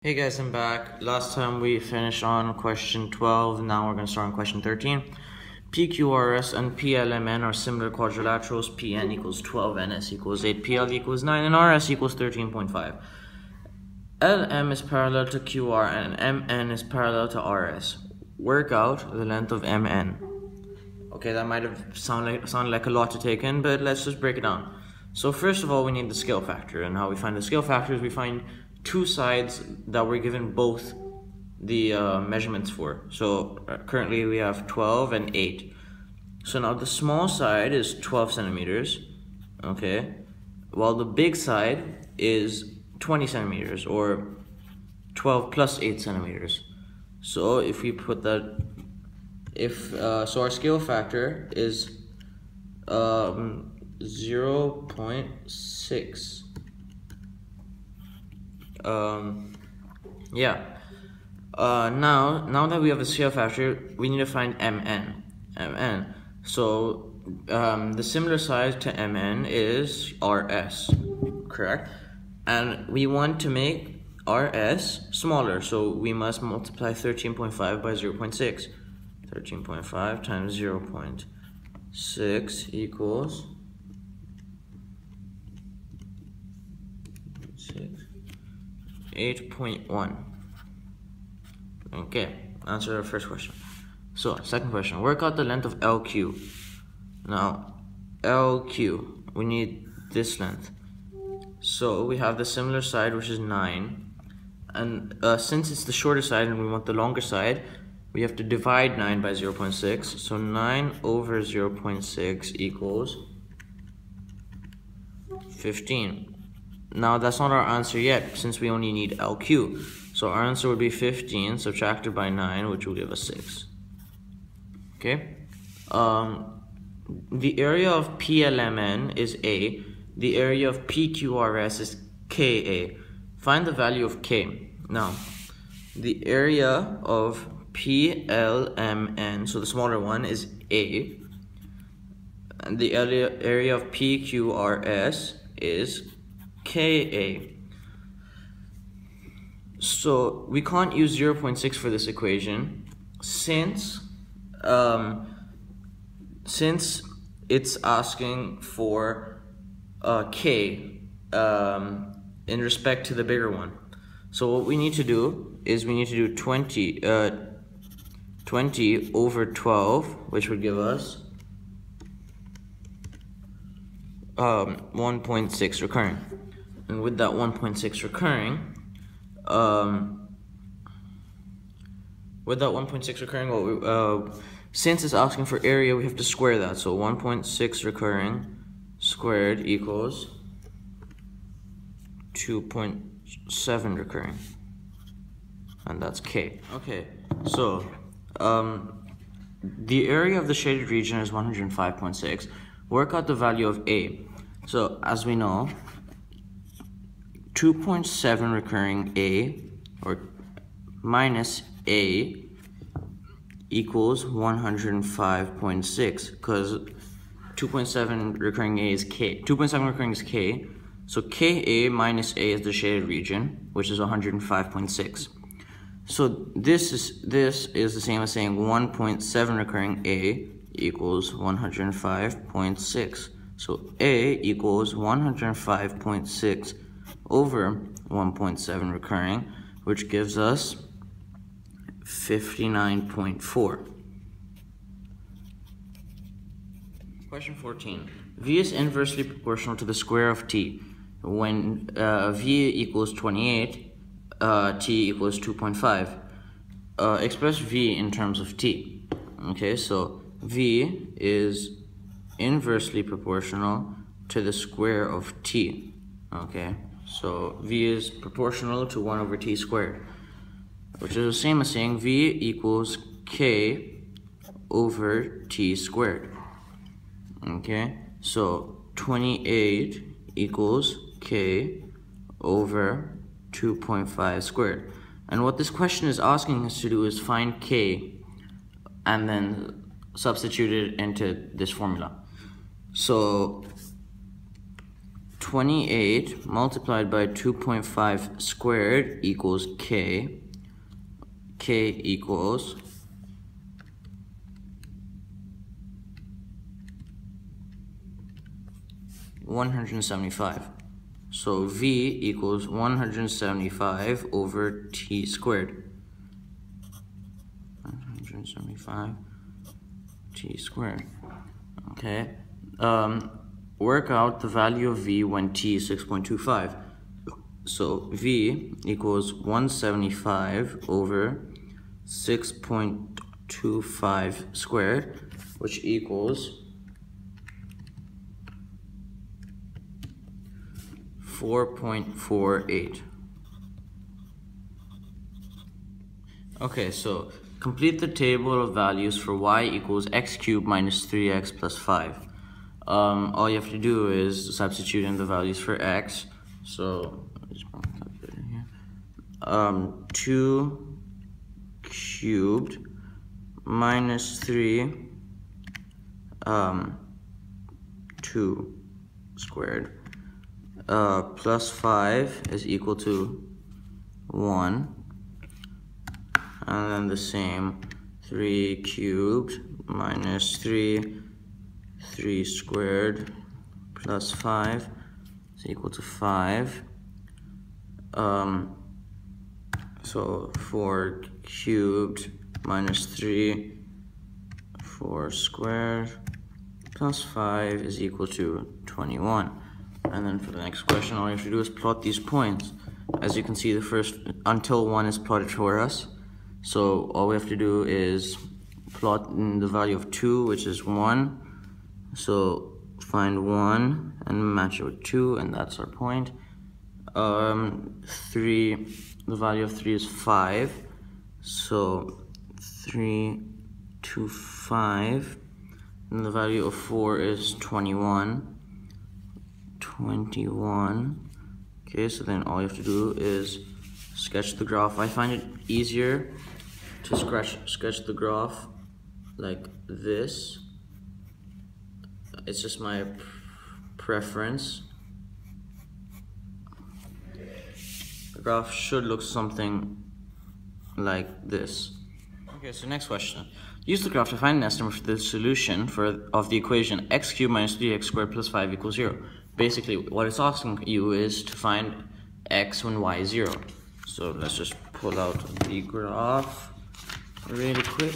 Hey guys, I'm back. Last time we finished on question 12, now we're going to start on question 13. PQRS and PLMN are similar quadrilaterals. PN equals 12, NS equals 8, PL equals 9, and RS equals 13.5. LM is parallel to QR and MN is parallel to RS. Work out the length of MN. Okay, that might have sounded like, sounded like a lot to take in, but let's just break it down. So first of all, we need the scale factor, and how we find the scale factor is we find two sides that we're given both the uh, measurements for. So uh, currently we have 12 and 8. So now the small side is 12 centimeters, okay, while the big side is 20 centimeters or 12 plus 8 centimeters. So if we put that, if, uh, so our scale factor is um, 0 0.6 um, yeah. Uh, now, now that we have a scale factor, we need to find mn. mn. So, um, the similar size to mn is rs, correct? And we want to make rs smaller, so we must multiply 13.5 by 0 0.6. 13.5 times 0 0.6 equals 6. 8.1. Okay, answer the first question. So, second question. Work out the length of LQ. Now, LQ, we need this length. So, we have the similar side, which is 9. And uh, since it's the shorter side and we want the longer side, we have to divide 9 by 0 0.6. So, 9 over 0 0.6 equals 15. Now that's not our answer yet since we only need LQ. So our answer would be 15 subtracted by 9 which will give us 6. Okay. Um, the area of PLMN is A. The area of PQRS is KA. Find the value of K. Now, the area of PLMN, so the smaller one, is A. And the area, area of PQRS is Ka. So we can't use 0.6 for this equation since um, since it's asking for uh, k um, in respect to the bigger one. So what we need to do is we need to do 20, uh, 20 over 12, which would give us um, 1.6 recurring and with that 1.6 recurring, um, with that 1.6 recurring, what we, uh, since it's asking for area, we have to square that. So 1.6 recurring squared equals 2.7 recurring. And that's K. Okay, so um, the area of the shaded region is 105.6. Work out the value of A. So as we know, 2.7 recurring A or minus A equals 105.6 because 2.7 recurring A is K. 2.7 recurring is K. So Ka minus A is the shaded region, which is 105.6. So this is this is the same as saying 1.7 recurring A equals 105.6. So A equals 105.6 over 1.7 recurring, which gives us 59.4. Question 14. V is inversely proportional to the square of t. When uh, V equals 28, uh, t equals 2.5. Uh, express V in terms of t. Okay, so V is inversely proportional to the square of t. Okay. So V is proportional to 1 over t squared, which is the same as saying V equals K over t squared. Okay, so 28 equals K over 2.5 squared. And what this question is asking us to do is find K and then substitute it into this formula. So 28 multiplied by 2.5 squared equals k. k equals one hundred and seventy-five. So v equals one hundred and seventy-five over t squared. One hundred and seventy-five t squared. Okay. Um, work out the value of v when t is 6.25. So v equals 175 over 6.25 squared, which equals 4.48. Okay, so complete the table of values for y equals x cubed minus 3x plus 5 um, all you have to do is substitute in the values for x. So, um, 2 cubed minus 3 um, 2 squared uh, plus 5 is equal to 1 and then the same 3 cubed minus 3 3 squared plus 5 is equal to 5. Um, so 4 cubed minus 3, 4 squared plus 5 is equal to 21. And then for the next question, all you have to do is plot these points. As you can see, the first, until 1 is plotted for us. So all we have to do is plot the value of 2, which is 1, so find one and match it with two, and that's our point. Um, three, the value of three is five. So three, two, five. And the value of four is 21. 21. Okay, so then all you have to do is sketch the graph. I find it easier to sketch, sketch the graph like this it's just my preference. The graph should look something like this. Okay, so next question. Use the graph to find an estimate for the solution for of the equation x cubed minus 3x squared plus 5 equals 0. Basically, what it's asking you is to find x when y is 0. So let's just pull out the graph really quick.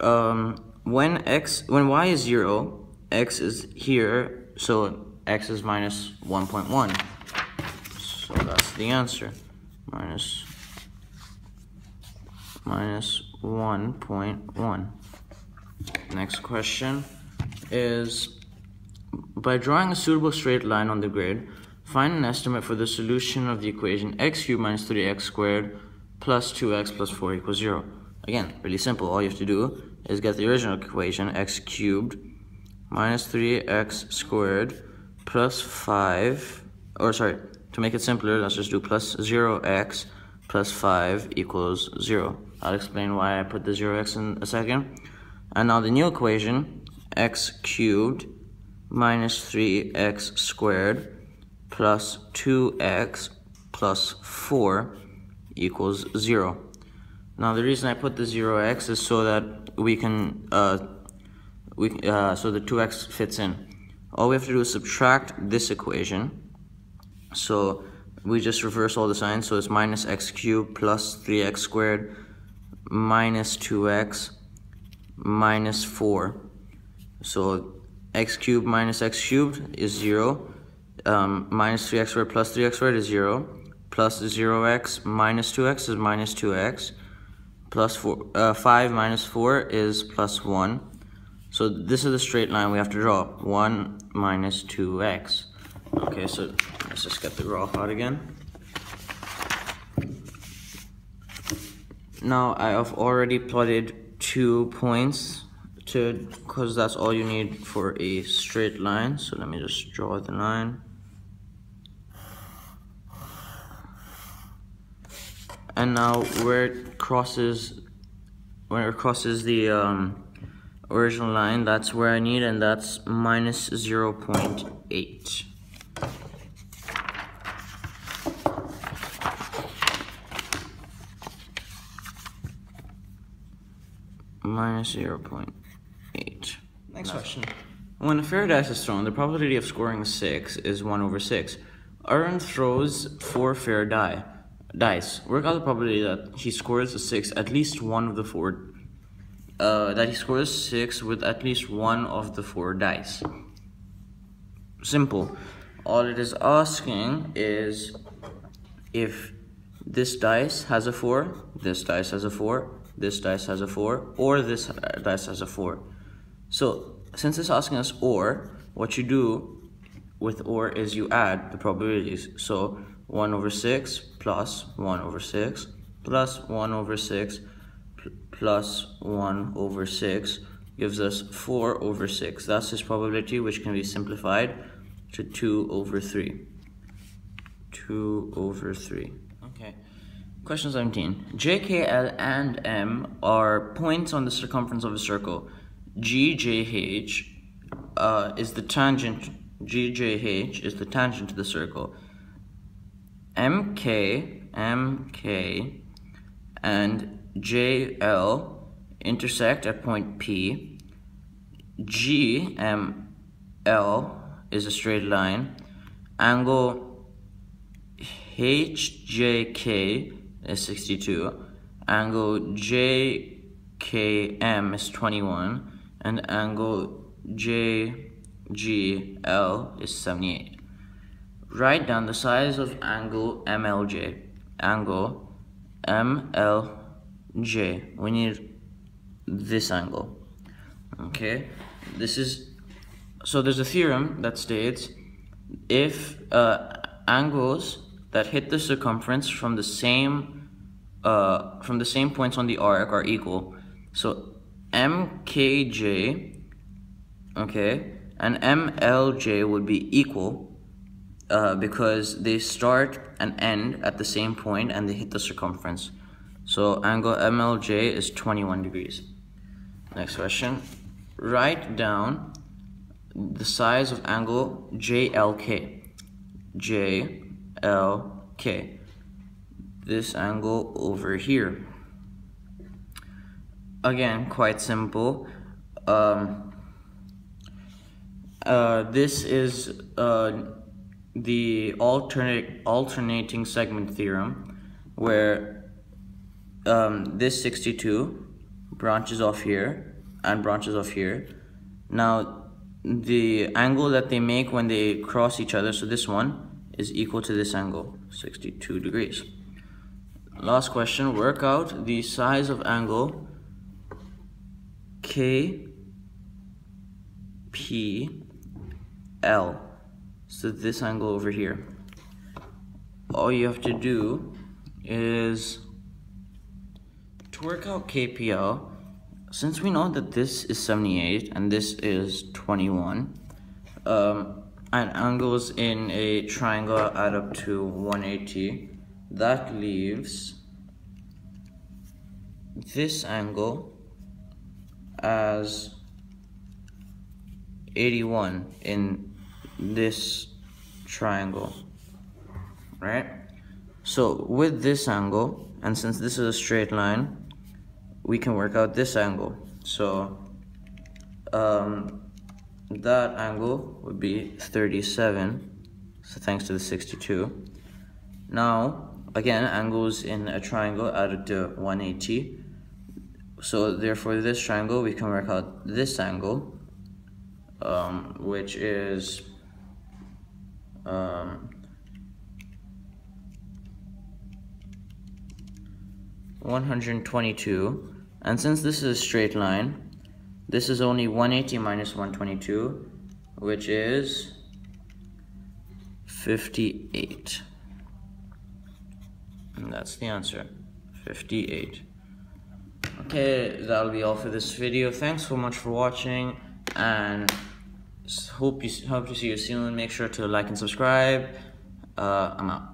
Um, when x when y is 0, x is here, so x is minus 1.1. So that's the answer. Minus, minus 1.1. Next question is, by drawing a suitable straight line on the grid, find an estimate for the solution of the equation x cubed minus 3x squared plus 2x plus 4 equals 0. Again, really simple. All you have to do is get the original equation, x cubed minus 3x squared plus 5, or sorry, to make it simpler, let's just do plus 0x plus 5 equals 0. I'll explain why I put the 0x in a second. And now the new equation, x cubed minus 3x squared plus 2x plus 4 equals 0. Now the reason I put the 0x is so that we can uh, we uh, so the 2x fits in. All we have to do is subtract this equation. So we just reverse all the signs. So it's minus x cubed plus 3x squared minus 2x minus 4. So x cubed minus x cubed is 0. Um, minus 3x squared plus 3x squared is 0. Plus 0x minus 2x is minus 2x. Plus four, uh, 5 minus 4 is plus 1. So this is the straight line we have to draw. 1 minus 2x. Okay, so let's just get the graph out again. Now I have already plotted two points to because that's all you need for a straight line. So let me just draw the line. And now where it crosses, where it crosses the um, original line, that's where I need, and that's minus 0 0.8. Minus 0 0.8. Next question. When a fair dice is thrown, the probability of scoring 6 is 1 over 6. Aaron throws 4 fair die dice. Work out the probability that he scores a 6 at least one of the four uh, that he scores 6 with at least one of the 4 dice. Simple. All it is asking is if this dice has a 4, this dice has a 4, this dice has a 4, or this dice has a 4. So, since it's asking us or, what you do with or is you add the probabilities. So, 1 over 6 plus 1 over 6 plus 1 over 6 plus 1 over 6 gives us 4 over 6. That's this probability which can be simplified to 2 over 3. 2 over 3. Okay. Question 17. J, K, L, and M are points on the circumference of a circle. G, J, H uh, is the tangent, G, J, H is the tangent to the circle. M, K, M, K, and J, L intersect at point P. P. G, M, L is a straight line. Angle HJK is 62. Angle JKM is 21. And angle JGL is 78. Write down the size of angle MLJ. Angle MLJ. We need this angle. Okay? This is so there's a theorem that states if uh, angles that hit the circumference from the same uh, from the same points on the arc are equal. So MKJ, okay, and MLJ would be equal uh, because they start and end at the same point and they hit the circumference. So angle MLJ is 21 degrees. Next question. Write down the size of angle JLK. JLK. This angle over here. Again, quite simple. Um, uh, this is uh, the alternate alternating segment theorem, where um, this 62 branches off here and branches off here. Now, the angle that they make when they cross each other, so this one, is equal to this angle, 62 degrees. Last question, work out the size of angle KPL. So this angle over here. All you have to do is to work out KPL, since we know that this is 78 and this is 21, um, and angles in a triangle add up to 180, that leaves this angle as 81 in this triangle, right? So with this angle, and since this is a straight line, we can work out this angle. So um, that angle would be 37, so thanks to the 62. Now, again, angles in a triangle added to 180. So therefore this triangle, we can work out this angle, um, which is um, 122 and since this is a straight line, this is only 180 minus 122, which is 58. And that's the answer, 58. Okay, that'll be all for this video. Thanks so much for watching, and hope you hope to see you soon. Make sure to like and subscribe. Uh, I'm out.